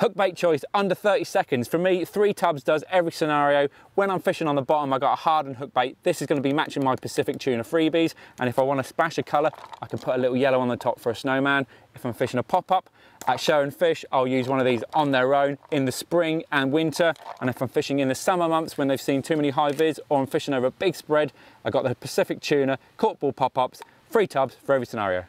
Hook bait choice under 30 seconds. For me, three tubs does every scenario. When I'm fishing on the bottom, I got a hardened hook bait. This is gonna be matching my Pacific tuna freebies. And if I wanna splash a color, I can put a little yellow on the top for a snowman. If I'm fishing a pop-up at show and fish, I'll use one of these on their own in the spring and winter. And if I'm fishing in the summer months when they've seen too many high vis or I'm fishing over a big spread, I got the Pacific tuna, cork ball pop-ups, three tubs for every scenario.